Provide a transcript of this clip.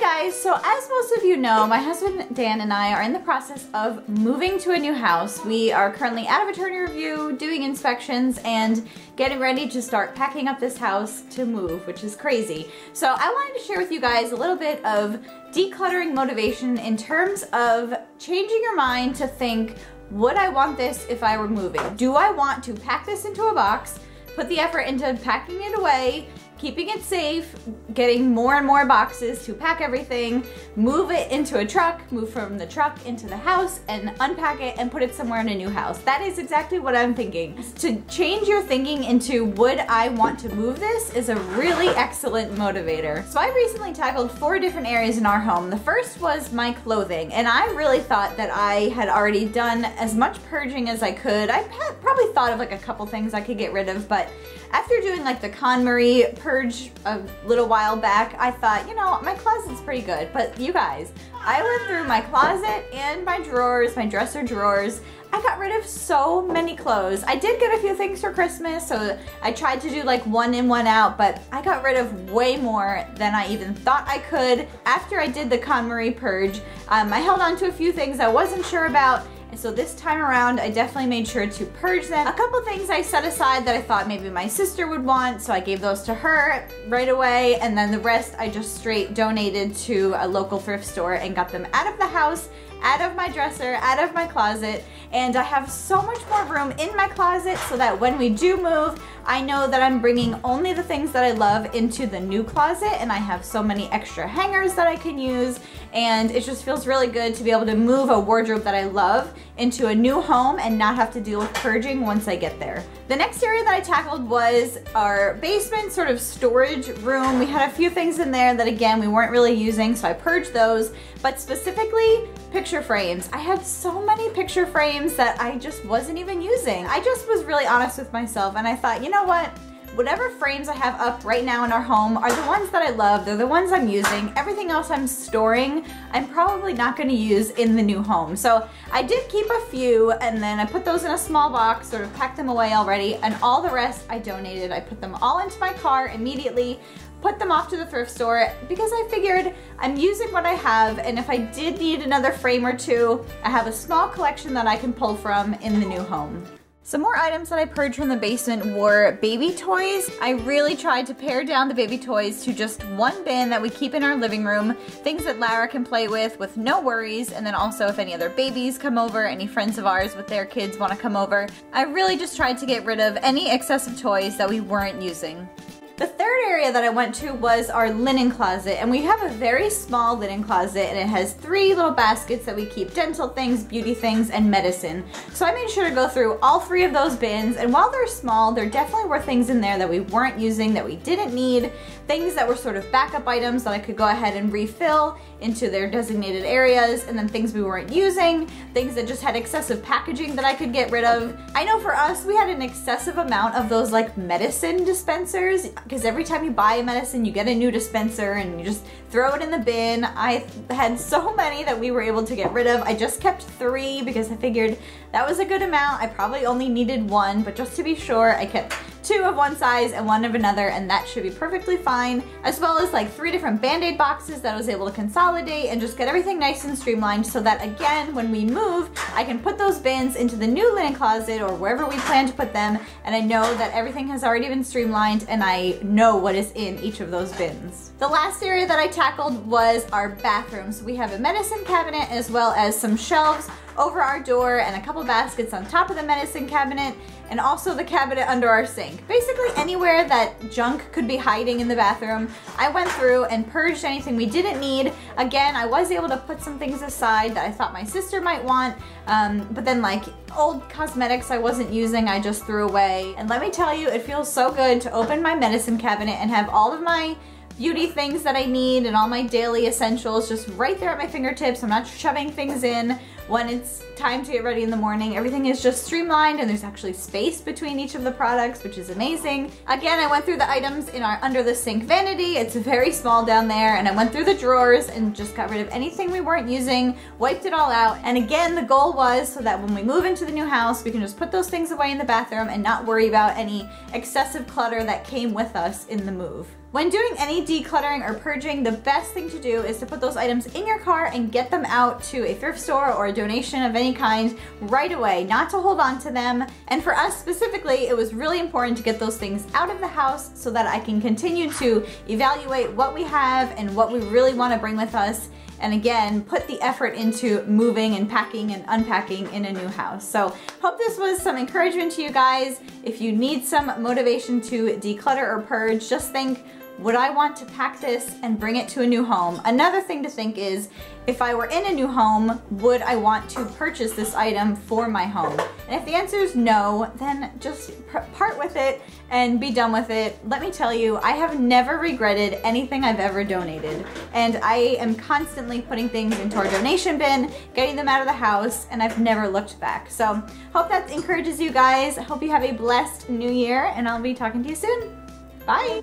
Guys, so as most of you know, my husband Dan and I are in the process of moving to a new house. We are currently at a maternity review, doing inspections, and getting ready to start packing up this house to move, which is crazy. So I wanted to share with you guys a little bit of decluttering motivation in terms of changing your mind to think, would I want this if I were moving? Do I want to pack this into a box, put the effort into packing it away, keeping it safe, getting more and more boxes to pack everything, move it into a truck, move from the truck into the house, and unpack it and put it somewhere in a new house. That is exactly what I'm thinking. To change your thinking into would I want to move this is a really excellent motivator. So I recently tackled four different areas in our home. The first was my clothing, and I really thought that I had already done as much purging as I could. I probably thought of like a couple things I could get rid of, but after doing like the KonMari purge a little while back, I thought, you know, my closet's pretty good. But you guys, I went through my closet and my drawers, my dresser drawers. I got rid of so many clothes. I did get a few things for Christmas, so I tried to do like one in, one out, but I got rid of way more than I even thought I could. After I did the KonMari purge, um, I held on to a few things I wasn't sure about, and so this time around, I definitely made sure to purge them. A couple things I set aside that I thought maybe my sister would want, so I gave those to her right away. And then the rest I just straight donated to a local thrift store and got them out of the house out of my dresser, out of my closet, and I have so much more room in my closet so that when we do move, I know that I'm bringing only the things that I love into the new closet and I have so many extra hangers that I can use and it just feels really good to be able to move a wardrobe that I love into a new home and not have to deal with purging once I get there. The next area that I tackled was our basement sort of storage room. We had a few things in there that again we weren't really using so I purged those but specifically picture frames. I had so many picture frames that I just wasn't even using. I just was really honest with myself and I thought, you know what? Whatever frames I have up right now in our home are the ones that I love. They're the ones I'm using. Everything else I'm storing, I'm probably not gonna use in the new home. So I did keep a few and then I put those in a small box, sort of packed them away already, and all the rest I donated. I put them all into my car immediately put them off to the thrift store because I figured I'm using what I have and if I did need another frame or two, I have a small collection that I can pull from in the new home. Some more items that I purged from the basement were baby toys. I really tried to pare down the baby toys to just one bin that we keep in our living room, things that Lara can play with with no worries, and then also if any other babies come over, any friends of ours with their kids want to come over. I really just tried to get rid of any excessive toys that we weren't using. The third area that I went to was our linen closet and we have a very small linen closet and it has three little baskets that we keep dental things, beauty things, and medicine. So I made sure to go through all three of those bins and while they're small, there definitely were things in there that we weren't using that we didn't need, things that were sort of backup items that I could go ahead and refill into their designated areas and then things we weren't using, things that just had excessive packaging that I could get rid of. I know for us, we had an excessive amount of those like medicine dispensers because every time you buy a medicine, you get a new dispenser and you just throw it in the bin. I had so many that we were able to get rid of. I just kept three because I figured that was a good amount. I probably only needed one, but just to be sure, I kept two of one size and one of another and that should be perfectly fine as well as like three different band-aid boxes that I was able to consolidate and just get everything nice and streamlined so that again when we move I can put those bins into the new linen closet or wherever we plan to put them and I know that everything has already been streamlined and I know what is in each of those bins. The last area that I tackled was our bathrooms. We have a medicine cabinet as well as some shelves over our door and a couple baskets on top of the medicine cabinet and also the cabinet under our sink. Basically anywhere that junk could be hiding in the bathroom, I went through and purged anything we didn't need. Again, I was able to put some things aside that I thought my sister might want, um, but then like old cosmetics I wasn't using, I just threw away. And let me tell you, it feels so good to open my medicine cabinet and have all of my beauty things that I need and all my daily essentials just right there at my fingertips. I'm not shoving things in when it's time to get ready in the morning. Everything is just streamlined and there's actually space between each of the products, which is amazing. Again, I went through the items in our under the sink vanity. It's very small down there and I went through the drawers and just got rid of anything we weren't using, wiped it all out. And again, the goal was so that when we move into the new house, we can just put those things away in the bathroom and not worry about any excessive clutter that came with us in the move. When doing any decluttering or purging, the best thing to do is to put those items in your car and get them out to a thrift store or a donation of any kind right away, not to hold on to them. And for us specifically, it was really important to get those things out of the house so that I can continue to evaluate what we have and what we really want to bring with us and again, put the effort into moving and packing and unpacking in a new house. So hope this was some encouragement to you guys. If you need some motivation to declutter or purge, just think, would I want to pack this and bring it to a new home? Another thing to think is, if I were in a new home, would I want to purchase this item for my home? And if the answer is no, then just part with it and be done with it. Let me tell you, I have never regretted anything I've ever donated. And I am constantly putting things into our donation bin, getting them out of the house, and I've never looked back. So hope that encourages you guys. Hope you have a blessed new year, and I'll be talking to you soon. Bye.